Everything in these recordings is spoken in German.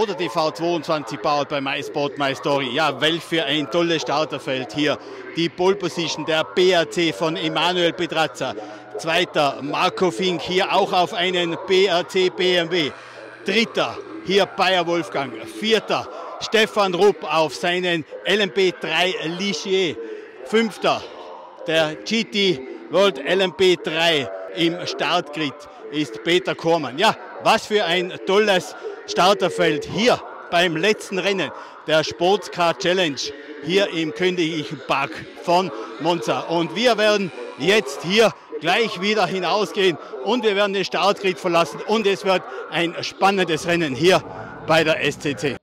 oder die V22 baut bei MySport My Story. Ja, welch für ein tolles Starterfeld hier. Die Pole Position der BRC von Emanuel Pedrazza. Zweiter Marco Fink hier auch auf einen BRC BMW. Dritter hier Bayer Wolfgang. Vierter Stefan Rupp auf seinen LMP3 Ligier. Fünfter der GT World LMP3 im Startgrid ist Peter Kormann. Ja, was für ein tolles Starterfeld hier beim letzten Rennen der Sportscar Challenge hier im Königlichen Park von Monza. Und wir werden jetzt hier gleich wieder hinausgehen und wir werden den Startgrid verlassen und es wird ein spannendes Rennen hier bei der SCC.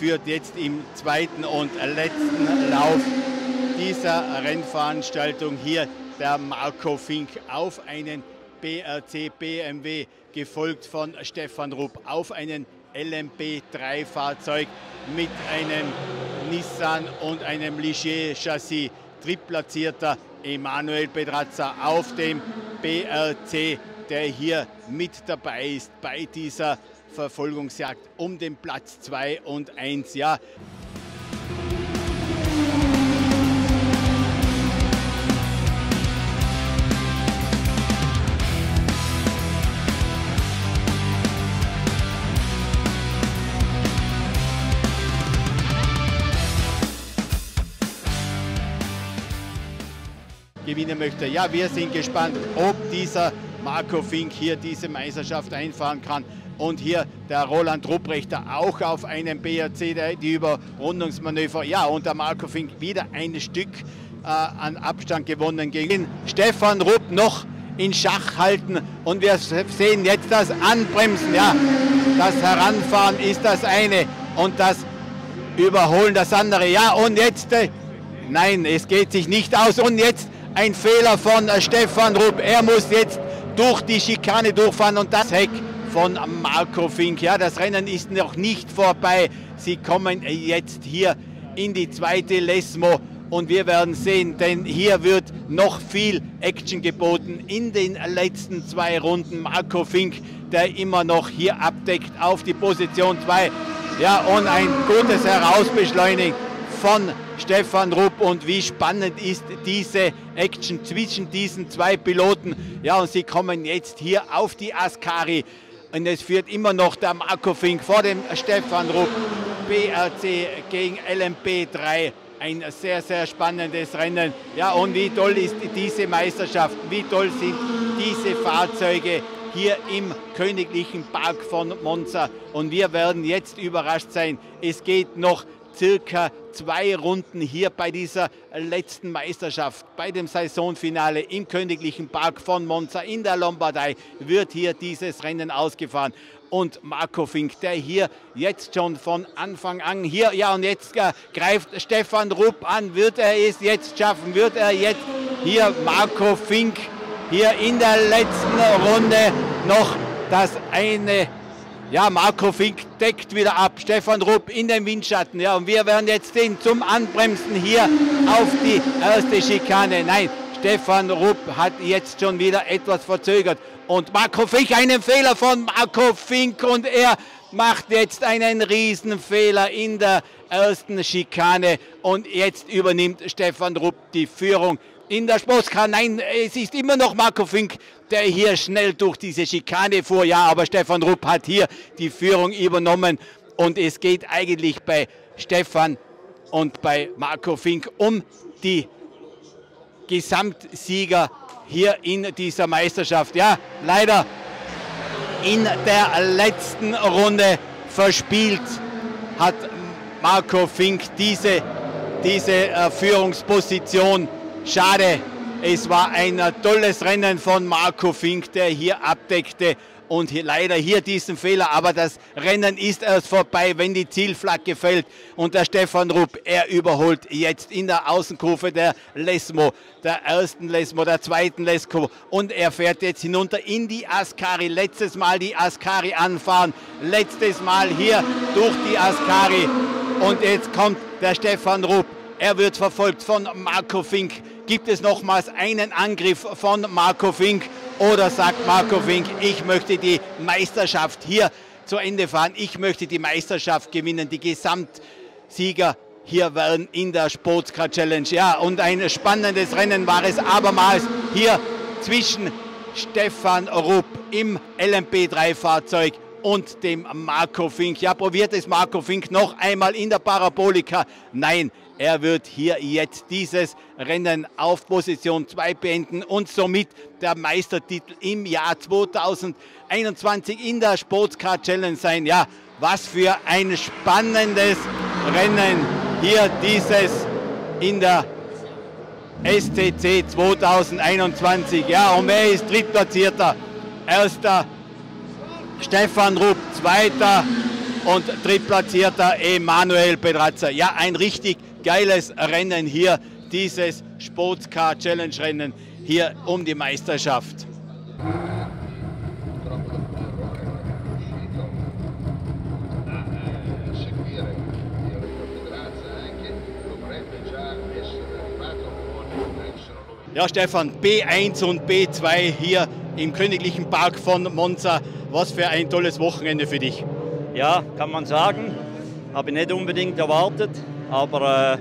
Führt jetzt im zweiten und letzten Lauf dieser Rennveranstaltung hier der Marco Fink auf einen BRC BMW, gefolgt von Stefan Rupp auf einen LMP3-Fahrzeug mit einem Nissan und einem Ligier Chassis. Drittplatzierter Emanuel Pedrazza auf dem BRC, der hier mit dabei ist bei dieser Verfolgungsjagd um den Platz 2 und 1. Ja. gewinnen möchte. Ja, wir sind gespannt, ob dieser Marco Fink hier diese Meisterschaft einfahren kann. Und hier der Roland Rupprechter auch auf einem BRC, die Überrundungsmanöver. Ja, und der Marco Fink wieder ein Stück äh, an Abstand gewonnen gegen Stefan Rupp noch in Schach halten. Und wir sehen jetzt das Anbremsen. Ja, das Heranfahren ist das eine und das Überholen das andere. Ja, und jetzt, äh, nein, es geht sich nicht aus. Und jetzt ein Fehler von äh, Stefan Rupp. Er muss jetzt durch die Schikane durchfahren und das Heck von Marco Fink. Ja, das Rennen ist noch nicht vorbei. Sie kommen jetzt hier in die zweite Lesmo und wir werden sehen, denn hier wird noch viel Action geboten in den letzten zwei Runden. Marco Fink, der immer noch hier abdeckt auf die Position 2. Ja, und ein gutes Herausbeschleunigen von Stefan Rupp und wie spannend ist diese Action zwischen diesen zwei Piloten. Ja, und sie kommen jetzt hier auf die Ascari und es führt immer noch der Marco Fink vor dem Stefan Rupp. BRC gegen LMP 3. Ein sehr, sehr spannendes Rennen. Ja, und wie toll ist diese Meisterschaft, wie toll sind diese Fahrzeuge hier im Königlichen Park von Monza. Und wir werden jetzt überrascht sein. Es geht noch circa zwei Runden hier bei dieser letzten Meisterschaft, bei dem Saisonfinale im Königlichen Park von Monza in der Lombardei wird hier dieses Rennen ausgefahren. Und Marco Fink, der hier jetzt schon von Anfang an hier, ja und jetzt äh, greift Stefan Rupp an, wird er es jetzt schaffen, wird er jetzt hier Marco Fink hier in der letzten Runde noch das eine ja, Marco Fink deckt wieder ab. Stefan Rupp in den Windschatten. Ja, und wir werden jetzt sehen zum Anbremsen hier auf die erste Schikane. Nein, Stefan Rupp hat jetzt schon wieder etwas verzögert. Und Marco Fink, einen Fehler von Marco Fink und er macht jetzt einen Riesenfehler in der ersten Schikane und jetzt übernimmt Stefan Rupp die Führung in der Sportscar. Nein, es ist immer noch Marco Fink, der hier schnell durch diese Schikane fuhr. Ja, aber Stefan Rupp hat hier die Führung übernommen. Und es geht eigentlich bei Stefan und bei Marco Fink um die Gesamtsieger hier in dieser Meisterschaft. Ja, leider in der letzten Runde verspielt hat Marco Fink diese, diese äh, Führungsposition Schade, es war ein tolles Rennen von Marco Fink, der hier abdeckte und hier, leider hier diesen Fehler. Aber das Rennen ist erst vorbei, wenn die Zielflagge fällt. Und der Stefan Rupp, er überholt jetzt in der Außenkurve der Lesmo, der ersten Lesmo, der zweiten Lesmo. Und er fährt jetzt hinunter in die Ascari. Letztes Mal die Ascari anfahren. Letztes Mal hier durch die Ascari. Und jetzt kommt der Stefan Rupp. Er wird verfolgt von Marco Fink. Gibt es nochmals einen Angriff von Marco Fink oder sagt Marco Fink, ich möchte die Meisterschaft hier zu Ende fahren, ich möchte die Meisterschaft gewinnen, die Gesamtsieger hier werden in der Sportscar Challenge. Ja, und ein spannendes Rennen war es abermals hier zwischen Stefan Rupp im LMP3-Fahrzeug und dem Marco Fink. Ja, probiert es Marco Fink noch einmal in der Parabolika. Nein, er wird hier jetzt dieses Rennen auf Position 2 beenden und somit der Meistertitel im Jahr 2021 in der Sportscar Challenge sein. Ja, was für ein spannendes Rennen hier dieses in der STC 2021. Ja, und wer ist Drittplatzierter? Erster Stefan Rupp, zweiter und drittplatzierter Emanuel Pedrazza. Ja, ein richtig geiles Rennen hier, dieses Sportscar Challenge Rennen hier um die Meisterschaft. Ja, Stefan, B1 und B2 hier im Königlichen Park von Monza. Was für ein tolles Wochenende für dich. Ja, kann man sagen. Habe ich nicht unbedingt erwartet aber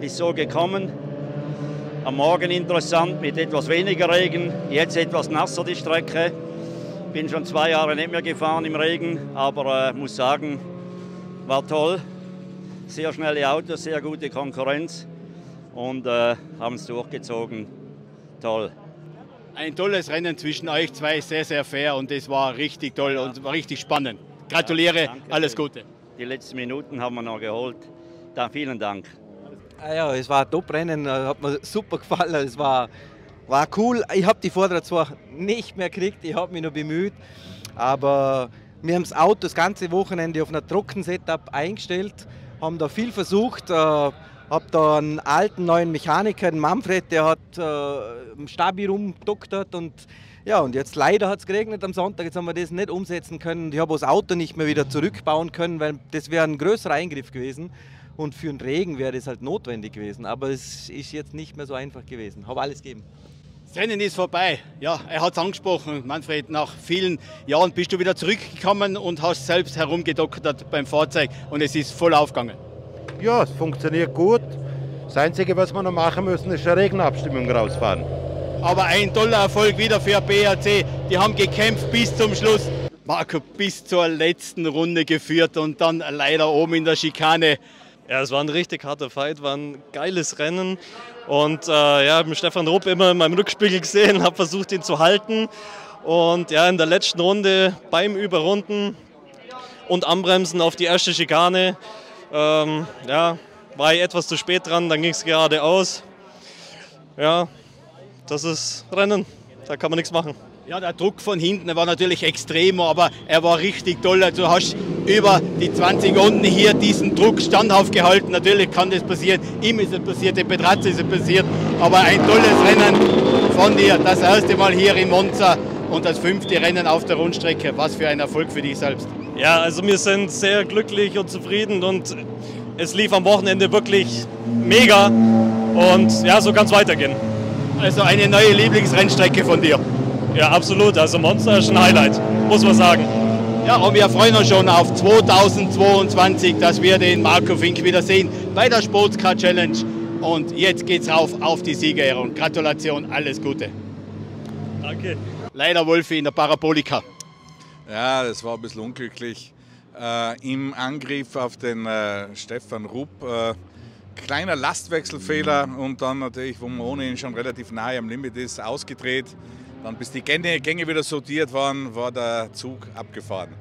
äh, ist so gekommen. Am Morgen interessant mit etwas weniger Regen, jetzt etwas nasser die Strecke. Bin schon zwei Jahre nicht mehr gefahren im Regen, aber äh, muss sagen, war toll. Sehr schnelle Autos, sehr gute Konkurrenz und äh, haben es durchgezogen. toll. Ein tolles Rennen zwischen euch zwei, sehr, sehr fair und es war richtig toll ja. und war richtig spannend. Gratuliere, ja, alles Gute. Die letzten Minuten haben wir noch geholt. Da, vielen Dank. Ah ja, es war ein Top-Rennen, hat mir super gefallen. Es war, war cool. Ich habe die Vorder zwar nicht mehr gekriegt, ich habe mich noch bemüht, aber wir haben das Auto das ganze Wochenende auf einer Trockensetup eingestellt, haben da viel versucht. Äh, habe da einen alten neuen Mechaniker, den Manfred, der hat äh, im Stabi rumdoktert und ja, und jetzt leider hat es geregnet am Sonntag, jetzt haben wir das nicht umsetzen können. Ich habe das Auto nicht mehr wieder zurückbauen können, weil das wäre ein größerer Eingriff gewesen. Und für den Regen wäre das halt notwendig gewesen. Aber es ist jetzt nicht mehr so einfach gewesen. Habe alles gegeben. Das Rennen ist vorbei. Ja, er hat es angesprochen, Manfred. Nach vielen Jahren bist du wieder zurückgekommen und hast selbst herumgedoktert beim Fahrzeug und es ist voll aufgegangen. Ja, es funktioniert gut. Das Einzige, was wir noch machen müssen, ist eine Regenabstimmung rausfahren. Aber ein toller Erfolg wieder für BAC. Die haben gekämpft bis zum Schluss. Marco bis zur letzten Runde geführt und dann leider oben in der Schikane. Ja, es war ein richtig harter Fight, war ein geiles Rennen. Und äh, ja, habe Stefan Rupp immer in meinem Rückspiegel gesehen, habe versucht, ihn zu halten. Und ja, in der letzten Runde beim Überrunden und Anbremsen auf die erste Schikane, ähm, ja, war ich etwas zu spät dran, dann ging es geradeaus. Ja, das ist Rennen, da kann man nichts machen. Ja, der Druck von hinten war natürlich extrem, aber er war richtig toll. Also du hast über die 20 Runden hier diesen Druck standhaft gehalten. Natürlich kann das passieren, ihm ist es passiert, dem Petrazzi ist es passiert, aber ein tolles Rennen von dir. Das erste Mal hier in Monza und das fünfte Rennen auf der Rundstrecke. Was für ein Erfolg für dich selbst. Ja, also wir sind sehr glücklich und zufrieden und es lief am Wochenende wirklich mega und ja, so kann es weitergehen. Also eine neue Lieblingsrennstrecke von dir. Ja, absolut. Also Monster ist ein Highlight, muss man sagen. Ja, und wir freuen uns schon auf 2022, dass wir den Marco Fink wiedersehen bei der Sportscar Challenge. Und jetzt geht's rauf auf die Siegerehrung. Gratulation, alles Gute. Danke. Leider Wolfi in der Parabolika. Ja, das war ein bisschen unglücklich. Äh, Im Angriff auf den äh, Stefan Rupp äh, kleiner Lastwechselfehler und dann natürlich, wo man ohnehin schon relativ nahe am Limit ist, ausgedreht. Dann bis die Gänge, Gänge wieder sortiert waren, war der Zug abgefahren.